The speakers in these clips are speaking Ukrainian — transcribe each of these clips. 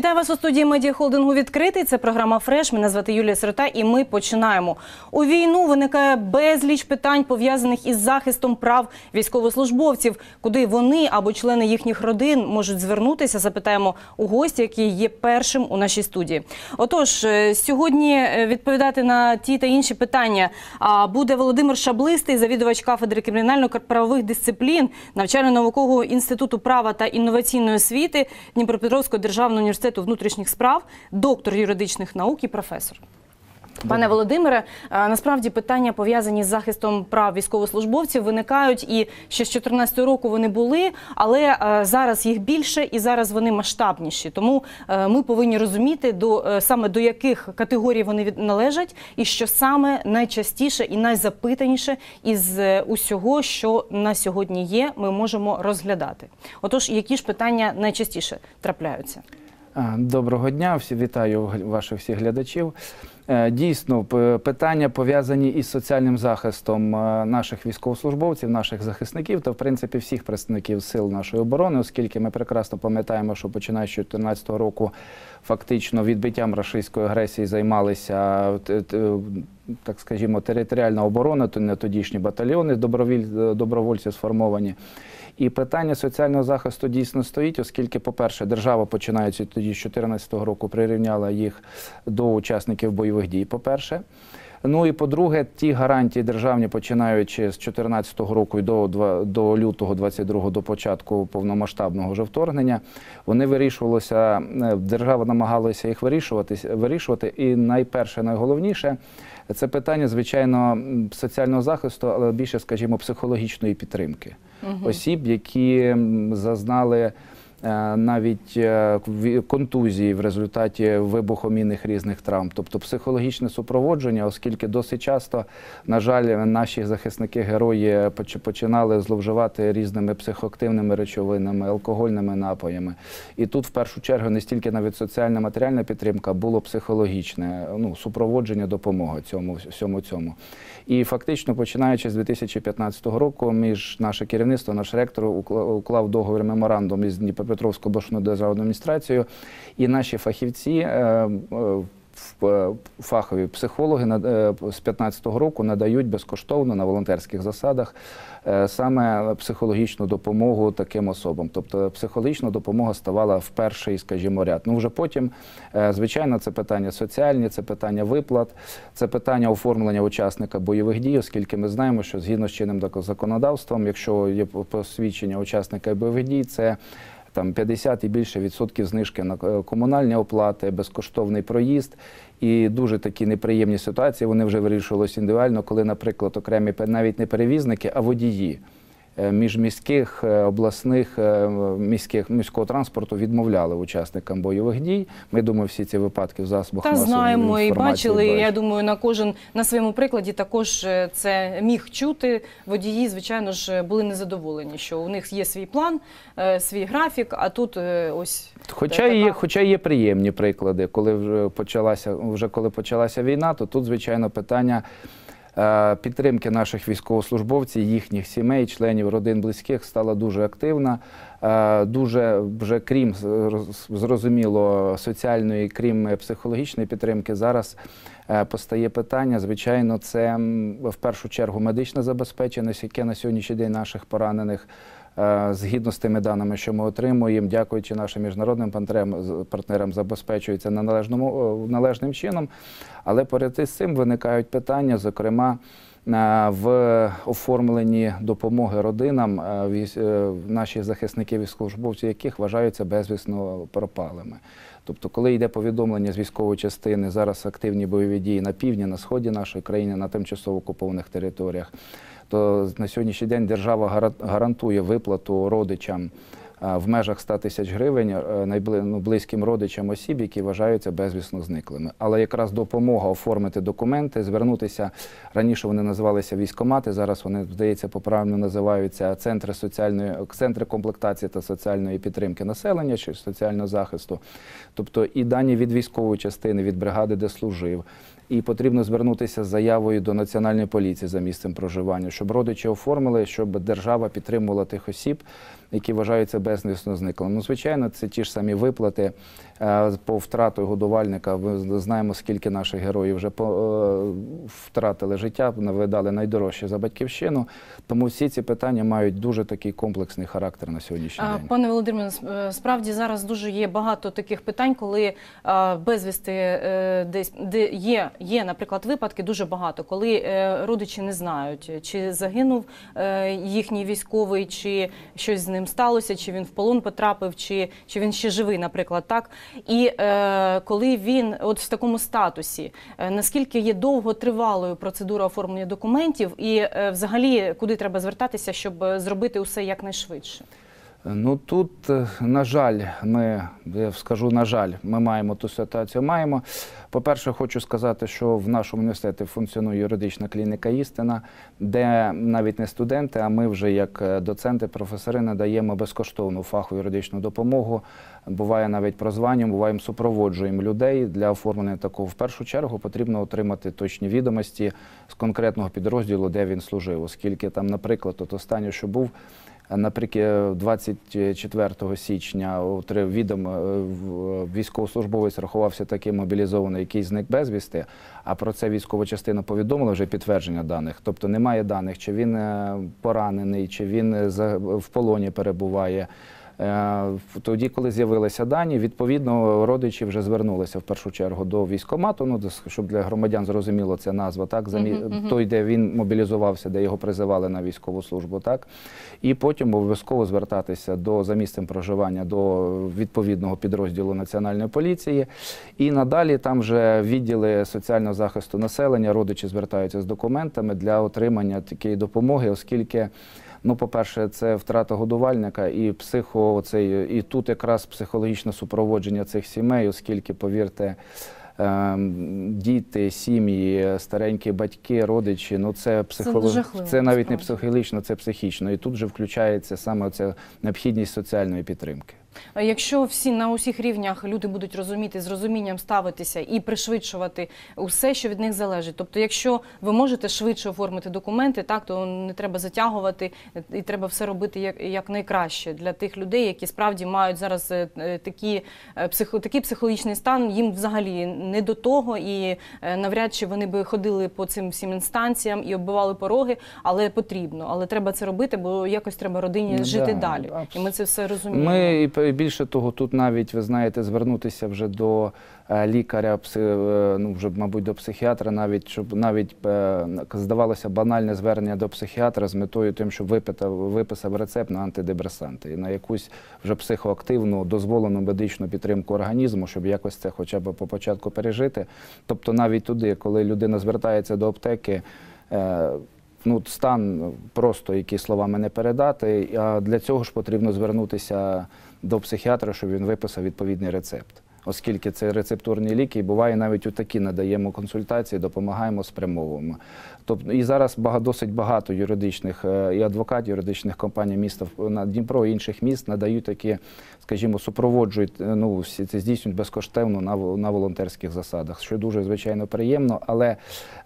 Вітаю вас у студії медіахолдингу відкритий. Це програма Фреш. Мене звати Юлія Сирота, і ми починаємо. У війну виникає безліч питань пов'язаних із захистом прав військовослужбовців, куди вони або члени їхніх родин можуть звернутися. Запитаємо у гості, який є першим у нашій студії. Отож, е, сьогодні е, відповідати на ті та інші питання буде Володимир Шаблистий, завідувач кафедри кримінально-правових дисциплін навчально-наукового інституту права та інноваційної освіти Дніпропетровського державного університету внутрішніх справ, доктор юридичних наук і професор. Пане Володимире, насправді питання пов'язані з захистом прав військовослужбовців виникають і ще з 2014 року вони були, але зараз їх більше і зараз вони масштабніші. Тому ми повинні розуміти до е, саме до яких категорій вони належать, і що саме найчастіше і найзапитаніше із е, усього, що на сьогодні є, ми можемо розглядати. Отож, які ж питання найчастіше трапляються? Доброго дня, вітаю ваших всіх глядачів. Е, Дійсно, питання пов'язані із соціальним захистом е, наших військовослужбовців, наших захисників та, в принципі, всіх представників сил нашої оборони, оскільки ми прекрасно пам'ятаємо, що починаючи з 2014 року, фактично відбиттям рашистської агресії займалися т- так скажімо, територіальна оборона, то не тодішні батальйони добровіль- добровольці сформовані. І питання соціального захисту дійсно стоїть, оскільки, по-перше, держава починаючи тоді з 2014 року прирівняла їх до учасників бойових дій. По-перше. Ну і по-друге, ті гарантії державні, починаючи з 2014 року і до, до лютого 22 до початку повномасштабного вже вторгнення, вони вирішувалися, е, держава намагалася їх вирішувати, вирішувати. І найперше, найголовніше, це питання, звичайно, соціального захисту, але більше, скажімо, психологічної підтримки осіб, які зазнали навіть е, контузії в результаті вибухомінних різних травм, тобто психологічне супроводження, оскільки досить часто, на жаль, наші захисники герої починали зловживати різними психоактивними речовинами, алкогольними напоями. І тут, в першу чергу, не стільки навіть соціальна матеріальна підтримка, було психологічне ну, супроводження, допомога цьому всьому цьому. І фактично, починаючи з 2015 року, між наше керівництво, наш ректор укла- уклав договір меморандум із Дніпропетровською обласною державною адміністрацією, і наші фахівці. е, е, Фахові психологи е, з 2015 року надають безкоштовно на волонтерських засадах саме психологічну допомогу таким особам. Тобто психологічна допомога ставала в перший, скажімо, ряд. Ну вже потім, звичайно, це питання соціальні, це питання виплат, це питання оформлення учасника бойових дій, оскільки ми знаємо, що згідно з чинним законодавством, якщо є посвідчення учасника бойових дій, це там 50 і більше відсотків знижки на е, комунальні оплати, безкоштовний проїзд. І дуже такі неприємні ситуації вони вже вирішувалися індивідуально, коли, наприклад, окремі навіть не перевізники, а водії міжміських, е, обласних е, міських міського транспорту відмовляли учасникам бойових дій. Ми думаю, всі ці випадки в засобах Та знаємо і бачили. і. Я думаю, на кожен на своєму прикладі також е, це міг чути. Водії, звичайно ж, були незадоволені, що у них є свій план, е, свій графік. А тут е, ось Хоча така- є, хоча є приємні приклади, коли вже почалася, вже коли почалася війна, то тут, звичайно, питання е, підтримки наших військовослужбовців, їхніх сімей, членів родин близьких стала дуже активна. Е, Дуже вже крім зрозуміло соціальної, крім е, психологічної підтримки, зараз е, постає питання. Звичайно, це в першу чергу медична забезпечення, яке на сьогоднішній день наших поранених. Е, Згідно з тими даними, що ми отримуємо, дякуючи нашим міжнародним партнерам, забезпечується належному е, належним чином. Але із цим виникають питання, зокрема. е, В оформленні допомоги родинам наші захисники військовослужбовці, яких вважаються безвісно пропалими. Тобто, коли йде повідомлення з військової частини, зараз активні бойові дії на півдні, на сході нашої країни, на тимчасово окупованих територіях, то на сьогоднішній день держава гара- гарантує виплату родичам е, в межах 100 тисяч гривень е, ну, близьким родичам осіб, які вважаються безвісно зниклими. Але якраз допомога оформити документи, звернутися раніше вони називалися військомати. Зараз вони здається поправильно називаються центри соціальної центри комплектації та соціальної підтримки населення чи соціального захисту. Тобто і дані від військової частини, від бригади, де служив. І потрібно звернутися з заявою до національної поліції за місцем проживання, щоб родичі оформили, щоб держава підтримувала тих осіб, які вважаються безвісно зниклими. Ну, звичайно, це ті ж самі виплати е, по втрату годувальника. Ми знаємо, скільки наших героїв вже е, втратили життя, видали найдорожче за батьківщину. Тому всі ці питання мають дуже такий комплексний характер на сьогоднішній день. Пане Володимире, е, справді зараз дуже є багато таких питань, коли безвісти десь де є, є, наприклад, випадки дуже багато, коли родичі не знають, чи загинув їхній військовий, чи щось з ним сталося, чи він в полон потрапив, чи, чи він ще живий, наприклад, так. І е, коли він от в такому статусі, е, наскільки є довготривалою процедура оформлення документів, і е, взагалі куди треба звертатися, щоб е, зробити усе якнайшвидше? Ну тут, е, на жаль, ми я скажу, на жаль, ми маємо ту ситуацію. Маємо. По-перше, хочу сказати, що в нашому університеті функціонує юридична клініка істина, де навіть не студенти, а ми вже як е, доценти, професори надаємо безкоштовну фахову юридичну допомогу. Буває навіть прозванням, буває супроводжуємо людей для оформлення такого. В першу чергу потрібно отримати точні відомості з конкретного підрозділу, де він служив, оскільки там, наприклад, от останнє, що був. Наприкінці 24 січня отримав відом е, військовослужбовець рахувався таким мобілізований, який зник безвісти. А про це військова частина повідомила вже підтвердження даних. Тобто немає даних, чи він е, поранений, чи він е, в полоні перебуває. Е, Тоді, коли з'явилися дані, відповідно родичі вже звернулися в першу чергу до військкомату, ну щоб для громадян зрозуміло це назва, так замі... Мгм, мгм. той, де він мобілізувався, де його призивали на військову службу, так і потім обов'язково звертатися до за місцем проживання до відповідного підрозділу національної поліції. І надалі там вже відділи соціального захисту населення, родичі звертаються з документами для отримання такої допомоги, оскільки. Ну, по-перше, це втрата годувальника і психо, це, і тут якраз психологічне супроводження цих сімей, оскільки, повірте, ем, діти, сім'ї, старенькі батьки, родичі, ну це психолог... жахливо, це навіть не психологічно, це психічно. І тут вже включається саме ця необхідність соціальної підтримки. А Якщо всі на усіх рівнях люди будуть розуміти, з розумінням ставитися і пришвидшувати усе, що від них залежить. Тобто, якщо ви можете швидше оформити документи, так то не треба затягувати, і треба все робити як, як найкраще для тих людей, які справді мають зараз е, е, такі е, психо, такий психологічний стан. Їм взагалі не до того, і е, навряд чи вони би ходили по цим всім інстанціям і оббивали пороги, але потрібно. Але треба це робити, бо якось треба родині Ну, жити да, далі. І ми це все розуміємо. Ми більше того, тут навіть ви знаєте, звернутися вже до е, лікаря, е, ну вже мабуть до психіатра, навіть щоб навіть е, здавалося банальне звернення до психіатра з метою тим, щоб випитав, виписав рецепт на антидепресанти і на якусь вже психоактивну дозволену медичну підтримку організму, щоб якось це хоча б по початку пережити. Тобто навіть туди, коли людина звертається до аптеки. Ну, стан просто які словами не передати. А для цього ж потрібно звернутися до психіатра, щоб він виписав відповідний рецепт. Оскільки це рецептурні ліки, і буває навіть у такі надаємо консультації, допомагаємо, спрямовуємо. Тобто і зараз досить багато юридичних е, і адвокатів юридичних компаній міста Дніпро і інших міст надають такі, скажімо, супроводжують, е, ну всі це здійснюють безкоштовно на, на волонтерських засадах, що дуже звичайно приємно, але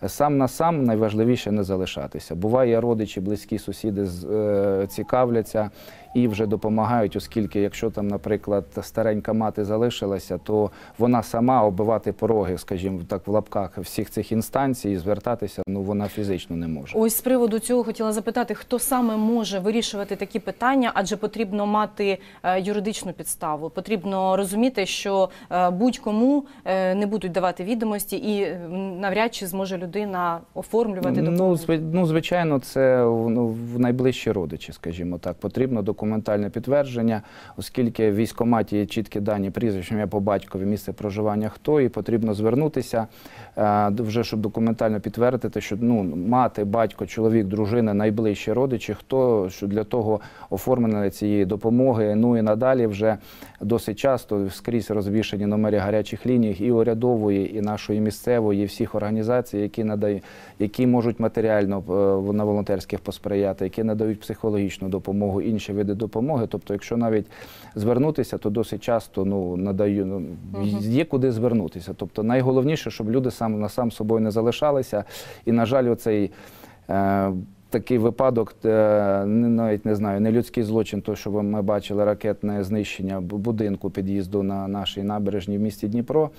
сам на сам найважливіше не залишатися. Буває, родичі, близькі сусіди е, цікавляться і вже допомагають, оскільки, якщо там, наприклад, старенька мати залишилася, то вона сама оббивати пороги, скажімо, так в лапках всіх цих інстанцій і звертатися, ну вона фізично не може. Ось з приводу цього хотіла запитати, хто саме може вирішувати такі питання, адже потрібно мати е, юридичну підставу. Потрібно розуміти, що е, будь-кому е, не будуть давати відомості, і навряд чи зможе людина оформлювати Ну, документи. ну, звичайно, це ну, в найближчі родичі, скажімо так. Потрібно документальне підтвердження, оскільки в військкоматі є чіткі дані прізвище, ім'я по батькові, місце проживання хто, і потрібно звернутися е, вже, щоб документально підтвердити, що ну, мати, батько, чоловік, дружина, найближчі родичі, хто що для того оформлення цієї допомоги. Ну і надалі вже досить часто скрізь розвішені номери гарячих ліній і урядової, і нашої місцевої, і всіх організацій, які надають, які можуть матеріально е, на волонтерських посприяти, які надають психологічну допомогу, інші види буде допомоги. Тобто, якщо навіть звернутися, то досить часто ну надаю ну, є куди звернутися. Тобто, найголовніше, щоб люди сам на сам собою не залишалися. І на жаль, оцей. Е, Такий випадок, е, навіть не знаю, не людський злочин, то що ми бачили ракетне знищення будинку під'їзду на нашій набережній в місті Дніпро.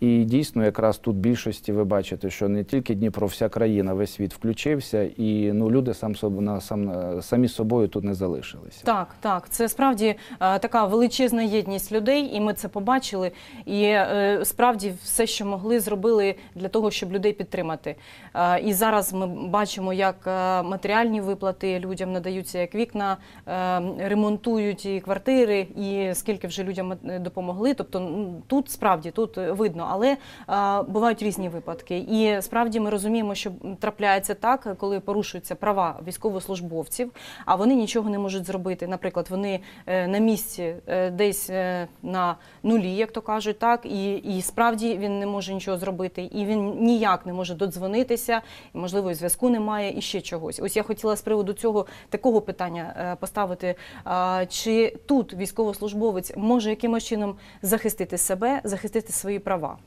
І дійсно, якраз тут більшості ви бачите, що не тільки Дніпро, вся країна, весь світ включився, і ну люди сам соб- сам самі собою тут не залишилися. Так, так, це справді е, така величезна єдність людей, і ми це побачили. І е, справді все, що могли, зробили для того, щоб людей підтримати. Е, і зараз ми бачимо, як е, матеріальні виплати людям надаються, як вікна е, ремонтують і квартири, і скільки вже людям е, допомогли. Тобто тут справді тут е, видно, але е, бувають різні випадки. І справді ми розуміємо, що трапляється так, коли порушуються права військовослужбовців, а вони нічого не можуть зробити. Наприклад, вони е, на місці е, десь е, на нулі, як то кажуть, так і, і справді він не може нічого зробити, і він ніяк не може додзвонитися, і можливо зв'язку немає, і ще чогось. Ось я хотіла з приводу цього такого питання поставити. А, Чи тут військовослужбовець може якимось чином захистити себе, захистити свої права?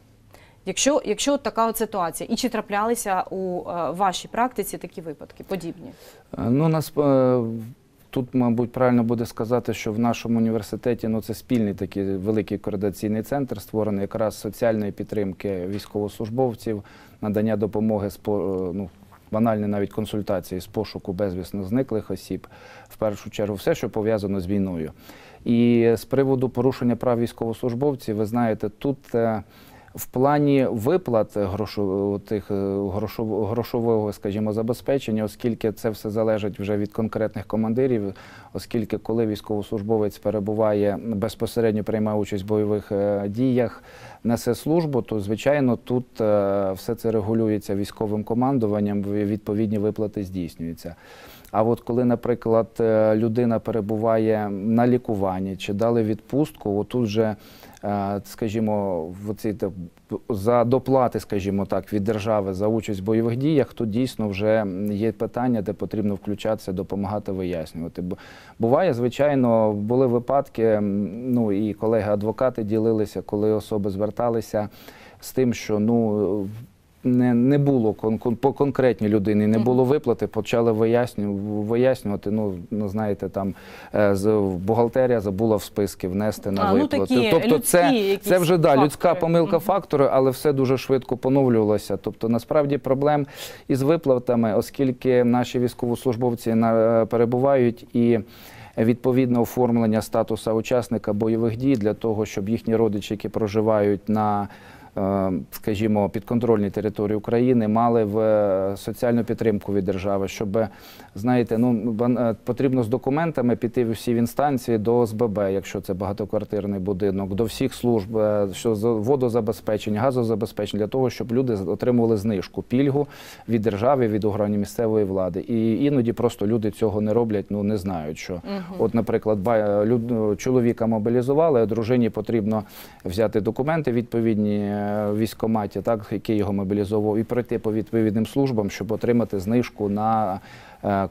Якщо, якщо така от ситуація, і чи траплялися у е, вашій практиці такі випадки, подібні? Е, Ну, нас е, тут, мабуть, правильно буде сказати, що в нашому університеті ну, це спільний такий великий координаційний центр, створений якраз соціальної підтримки військовослужбовців, надання допомоги ну, банальні навіть консультації з пошуку безвісно зниклих осіб, в першу чергу, все, що пов'язано з війною. І з приводу порушення прав військовослужбовців, ви знаєте, тут. В плані виплат грошу, тих, е, грошов- грошового, скажімо, забезпечення, оскільки це все залежить вже від конкретних командирів, оскільки коли військовослужбовець перебуває безпосередньо приймає участь в бойових е, діях, несе службу, то звичайно тут е, все це регулюється військовим командуванням, відповідні виплати здійснюються. А от коли, наприклад, людина перебуває на лікуванні чи дали відпустку, отут же, е, скажімо, в ці за доплати, скажімо так, від держави за участь в бойових діях, тут дійсно вже є питання, де потрібно включатися, допомагати вияснювати. Буває, звичайно, були випадки, ну і колеги-адвокати ділилися, коли особи зверталися з тим, що ну. Не, не було кон, кон- по конкретній людині, не було виплати, почали виясню, вияснювати. Ну, ну знаєте, там е, з бухгалтерія забула в списки внести на А, ну, виплати. такі тобто, людські це, якісь це вже да, людська помилка Мгм. фактори, але все дуже швидко поновлювалося. Тобто, насправді проблем із виплатами, оскільки наші військовослужбовці на, перебувають і. Відповідне оформлення статуса учасника бойових дій для того, щоб їхні родичі, які проживають на, е, скажімо, підконтрольній території України, мали в е, соціальну підтримку від держави, щоб, знаєте, ну е, потрібно з документами піти в всі інстанції до ОСББ, якщо це багатоквартирний будинок, до всіх служб, е, що за водозабезпечення, газозабезпечення, для того, щоб люди отримували знижку, пільгу від держави, від органів місцевої влади. І іноді просто люди цього не роблять, ну не знають, що от, наприклад, люд- чоловіка мобілізували, а дружині потрібно взяти документи відповідні е, в військкоматі, так який його мобілізовував, і пройти по відповідним службам, щоб отримати знижку на е,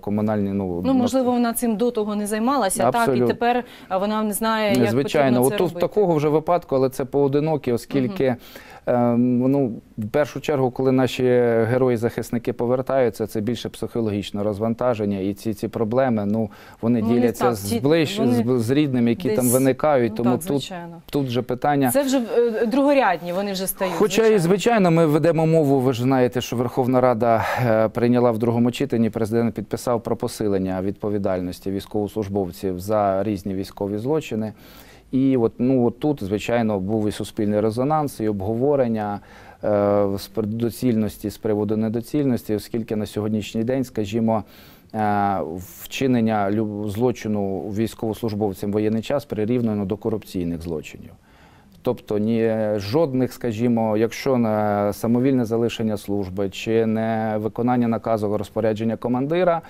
комунальні ну, Ну, можливо, вона цим до того не займалася, так, і тепер вона не знає, як Звичайно, потрібно це от робити. такого вже випадку, але це поодинокі, оскільки е, ну, в першу чергу, коли наші герої-захисники повертаються, це більше психологічне розвантаження, і ці, ці проблеми ну, вони Вони діляться так, з, ближ, вони з, з рідними, які там виникають. Ну, Тому так, тут, тут же питання. Це вже е, другорядні, вони вже стають. Хоча і звичайно, ми ведемо мову. Ви ж знаєте, що Верховна Рада е, прийняла в другому читанні. Президент підписав про посилення відповідальності військовослужбовців за різні військові злочини. І от ну от тут, звичайно, був і суспільний резонанс, і обговорення е, доцільності з приводу недоцільності, оскільки на сьогоднішній день, скажімо. е, Вчинення злочину військовослужбовцям воєнний час прирівнено до корупційних злочинів. Тобто ні жодних, скажімо, якщо не самовільне залишення служби чи не виконання наказу розпорядження командира,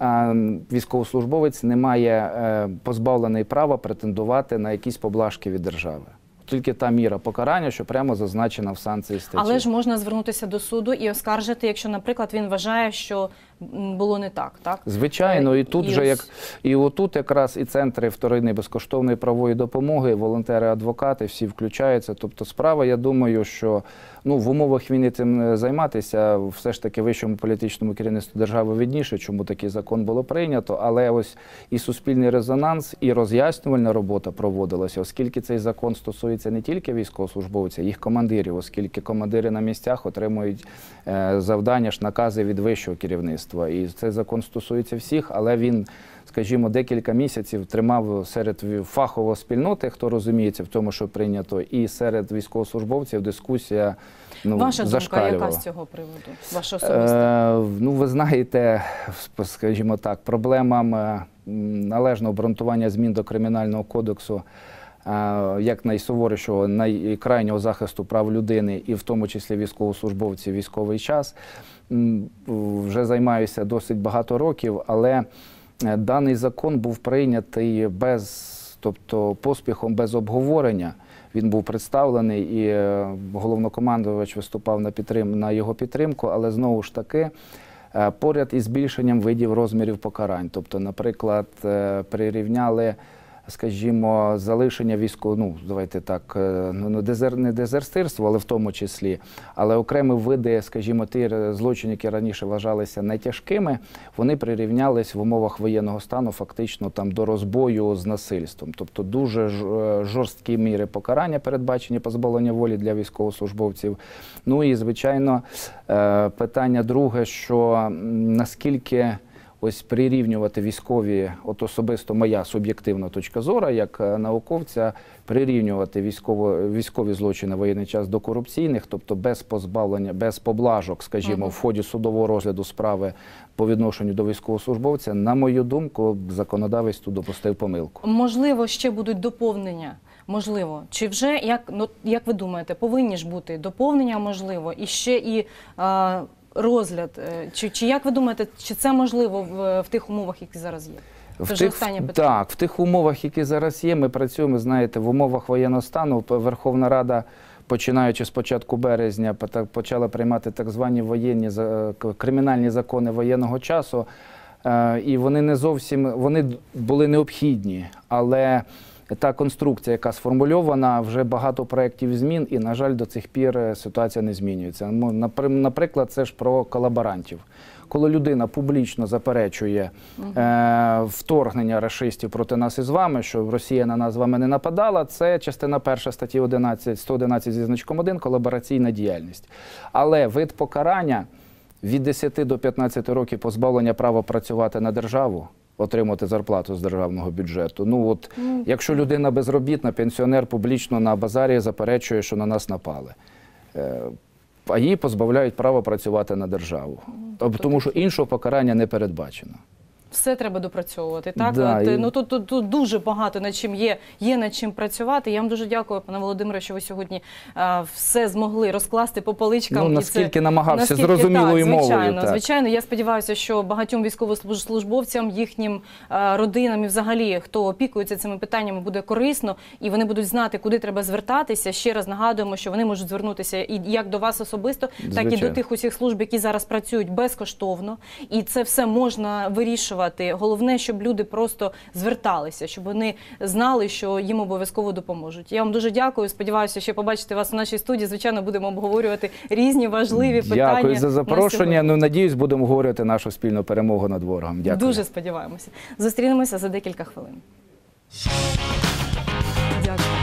е, військовослужбовець не має е, позбавлений права претендувати на якісь поблажки від держави. Тільки та міра покарання, що прямо зазначена в санкції статті. Але ж можна звернутися до суду і оскаржити, якщо, наприклад, він вважає, що було не так. Так Звичайно, Е, і тут і же ось- як і отут якраз і центри вторинної безкоштовної правової допомоги, волонтери, адвокати, всі включаються. Тобто, справа, я думаю, що ну в умовах війни цим е, займатися, все ж таки вищому політичному керівництву держави видніше, чому такий закон було прийнято. Але ось і суспільний резонанс, і роз'яснювальна робота проводилася, оскільки цей закон стосується не тільки військовослужбовців, їх командирів, оскільки командири на місцях отримують е, завдання ж накази від вищого керівництва. І цей закон стосується всіх, але він, скажімо, декілька місяців тримав серед фахової спільноти, хто розуміється в тому, що прийнято, і серед військовослужбовців дискусія ну, Ваша думка, яка з цього приводу? Ваша особиста? Е, ну, ви знаєте, скажімо так, проблемам належного обґрунтування змін до кримінального кодексу. Як найсуворішого, найкрайнього захисту прав людини, і в тому числі військовослужбовців, військовий час, вже займаюся досить багато років, але е, даний закон був прийнятий без, тобто поспіхом, без обговорення. Він був представлений, і е, головнокомандувач виступав на підтрим на його підтримку, але знову ж таки. е, Поряд із збільшенням видів розмірів покарань. Тобто, наприклад, прирівняли, скажімо, залишення військового, ну давайте так, е, ну дезер, не дезертирство, але в тому числі, але окремі види, скажімо, ті злочини, які раніше вважалися найтяжкими, вони прирівнялись в умовах воєнного стану фактично там до розбою з насильством. Тобто дуже е, жорсткі міри покарання передбачені позбавлення волі для військовослужбовців. Ну і звичайно, е, питання друге, що наскільки. Ось прирівнювати військові, от особисто моя суб'єктивна точка зору, як е, науковця, прирівнювати військово, військові злочини в воєнний час до корупційних, тобто без позбавлення, без поблажок, скажімо, Мгм. в ході судового розгляду справи по відношенню до військовослужбовця, на мою думку, законодавець тут допустив помилку. Можливо, ще будуть доповнення. Можливо, чи вже як ну як ви думаєте, повинні ж бути доповнення, можливо, і ще і а, розгляд. Е, Чи, чи як ви думаєте, чи це можливо в, в тих умовах, які зараз є? В вже тих, питання. так, в тих умовах, які зараз є, ми працюємо, знаєте, в умовах воєнного стану. Верховна Рада, починаючи з початку березня, почала приймати так звані воєнні кримінальні закони воєнного часу. Е, І вони не зовсім вони були необхідні, але та конструкція, яка сформульована, вже багато проєктів змін, і, на жаль, до цих пір е, ситуація не змінюється. Напри- Наприклад, це ж про колаборантів. Коли людина публічно заперечує е, вторгнення рашистів проти нас із вами, що Росія на нас з вами не нападала, це частина перша статті 11, 111 зі значком 1 колабораційна діяльність. Але вид покарання від 10 до 15 років позбавлення права працювати на державу, отримати зарплату з державного бюджету. Ну от якщо людина безробітна, пенсіонер публічно на базарі заперечує, що на нас напали. Е, а її позбавляють права працювати на державу. Тобто, тому що іншого покарання не передбачено. Все треба допрацьовувати. Так Да, От, і- ну тут, тут, тут дуже багато над чим є, є над чим працювати. Я вам дуже дякую, пане Володимире, що ви сьогодні а, все змогли розкласти по поличкам. Ну, і наскільки це, намагався наскільки, зрозумілою так, мовою, Звичайно, так. звичайно. Я сподіваюся, що багатьом військовослужбовцям, їхнім а, родинам і взагалі хто опікується цими питаннями, буде корисно, і вони будуть знати, куди треба звертатися. Ще раз нагадуємо, що вони можуть звернутися і як до вас особисто, так і до тих усіх служб, які зараз працюють безкоштовно, і це все можна вирішувати. Головне, щоб люди просто зверталися, щоб вони знали, що їм обов'язково допоможуть. Я вам дуже дякую. Сподіваюся, ще побачити вас у нашій студії. Звичайно, будемо обговорювати різні важливі питання. Дякую за запрошення. Ну надіюсь, будемо говорити нашу спільну перемогу над ворогом. Дякую. Дуже сподіваємося. Зустрінемося за декілька хвилин. Дякую.